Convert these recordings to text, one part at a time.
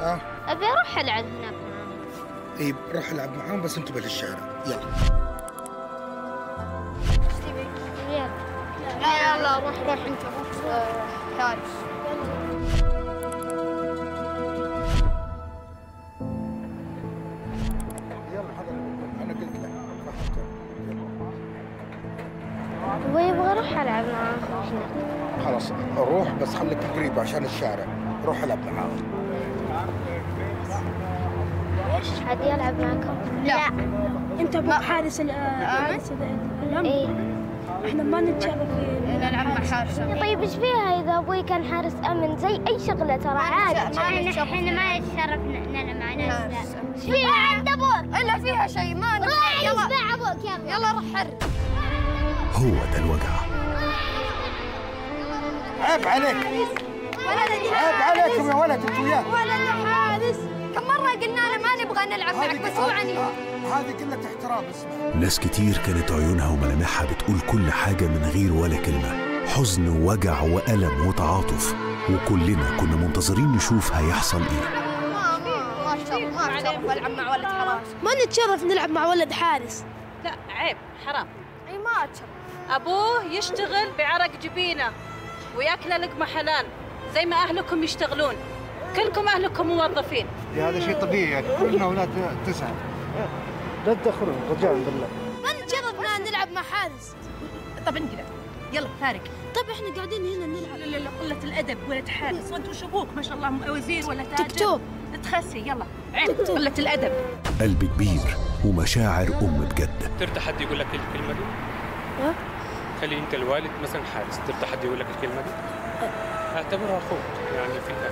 آه أبي أروح ألعب هناك معاهم. اي روح ألعب معاهم بس انتبه للشارع يلا يلا. لا يلا روح روح أنت حارس يلا هذا أنا قلت لك. روح. يلا. هو يبغى أروح ألعب معاهم. خلاص روح بس خليك قريب عشان الشارع. روح ألعب معاهم. حد يلعب معكم؟ لا. انت ابو حارس ال- حارس الامن إيه. إحنا ما نتشرف في نلعب مع حارس. طيب إيش فيها إذا أبوي كان حارس أمن؟ زي أي شغلة ترى عادي. إحنا ما نتشرف نلعب مع ناس لا. إيش فيها؟ عند أبوك؟ إلا فيها شيء. ما. روح يلا. اسمع أبوك يلا. يلا روح حر. هو ده الوجع عيب عليك. عيب عليكم يا ولد أنتوا وياه قلنا له ما نبغى نلعب معك بس هو عني. هذه قلة احترام اسمها ناس كتير كانت عيونها وملامحها بتقول كل حاجة من غير ولا كلمة. حزن ووجع وألم وتعاطف. وكلنا كنا منتظرين نشوف هيحصل إيه. ما والعب مع ولد ما نتشرف نلعب مع ولد حارس. لا عيب حرام. أي ما اشتغل أبوه يشتغل بعرق جبينة وياكل لقمة حلال زي ما أهلكم يشتغلون. كلكم أهلكم موظفين. هذا شيء طبيعي يعني كلنا أولاد تسعة. لا تدخلوا رجاء بالله ما نتشرف ن- نلعب مع حارس؟ طب انقلع يلا فارق طيب إحنا قاعدين هنا نلعب. لا لا لا قلة الأدب ولد حارس. وأنت وش أبوك ما شاء الله وزير ولا تاجر. تيك توك تخسي يلا. عيب قلة الأدب. قلب كبير ومشاعر أم بجد. ترتاح حد يقول لك الكلمة دي؟ أه؟ خلي أنت الوالد مثلا حارس. ترتاح حد يقول لك الكلمة دي؟ أعتبرها أخوك يعني في الله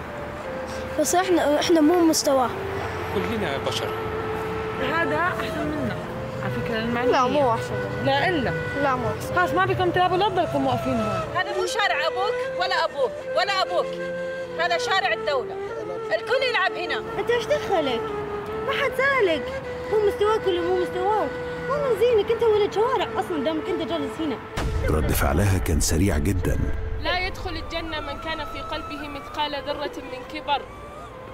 بس إحنا إحنا مو مستواه. كلنا بشر. هذا أحسن منا. على فكرة المعنى لا مو أحسن لا إلا. لا مو أحسن خلاص ما بكم تلعبوا لا تضلكم واقفين هون. هذا مو شارع أبوك ولا أبوك ولا أبوك. هذا شارع الدولة. الكل يلعب هنا. أنت إيش دخلك؟ ما حد سألك. هو مستواك ولا مو مستواك؟ مو من زينك. أنت ولد شوارع أصلا دامك أنت جالس هنا. رد فعلها كان سريع جدا. لا يدخل الجنة من كان في قلبه مثقال ذرة من كبر.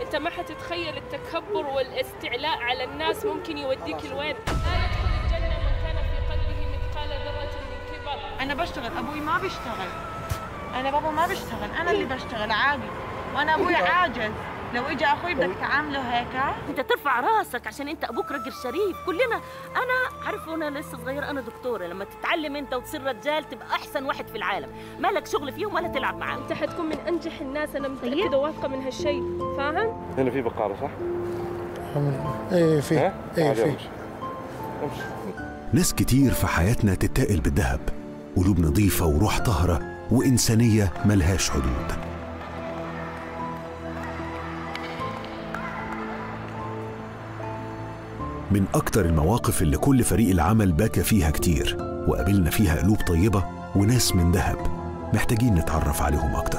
أنت ما حتتخيل التكبر والاستعلاء على الناس ممكن يوديك لوين لا يدخل الجنة من كان في قلبه مثقال ذرة من كبر. أنا بشتغل. أبوي ما بيشتغل. أنا بابا ما بيشتغل. أنا اللي بشتغل عادي وأنا أبوي عاجز. لو اجى أخوي بدك تعامله هيك؟ أنت ترفع راسك عشان أنت أبوك راجل شريف. كلنا أنا عارف وأنا لسه صغيرة أنا دكتورة. لما تتعلم أنت وتصير رجال تبقى أحسن واحد في العالم. مالك شغل فيهم ولا تلعب معاهم. أنت حتكون من أنجح الناس. أنا متأكدة واثقة من هالشيء. فاهم؟ هنا في بقالة صح؟ إيه في؟ إيه في. امشي. ناس كتير في حياتنا تتقل بالذهب. قلوب نظيفة وروح طاهرة وإنسانية ملهاش حدود. من أكتر المواقف اللي كل فريق العمل بكى فيها كتير وقابلنا فيها قلوب طيبة وناس من ذهب. محتاجين نتعرف عليهم أكتر.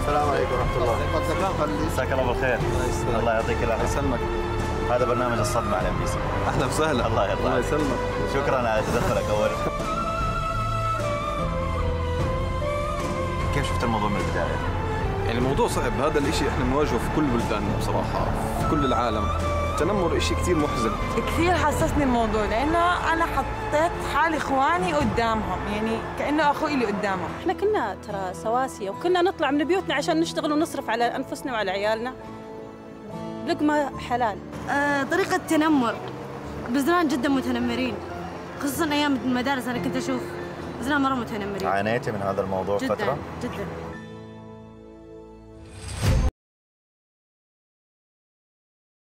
السلام عليكم ورحمة الله. مساك الله بالخير. الله يعطيك العافية. يسلمك. هذا برنامج الصدمة على ام بي سي أهلا وسهلا. الله يرضى الله يسلمك. شكرا على تدخلك اول كيف شفت الموضوع من البداية؟ يعني الموضوع صعب. هذا الإشي إحنا بنواجهه في كل بلداننا بصراحة في كل العالم. التنمر إشي كثير محزن. كثير حسسني الموضوع لأنه أنا حطيت حال إخواني قدامهم يعني كأنه أخوي اللي قدامهم. إحنا كنا ترى سواسية وكنا نطلع من بيوتنا عشان نشتغل ونصرف على أنفسنا وعلى عيالنا. لقمة حلال. آه طريقة تنمر. بزران جدا متنمرين خصوصا أيام المدارس أنا كنت أشوف بزران مرة متنمرين عانيتي من هذا الموضوع جدا فترة؟ جدا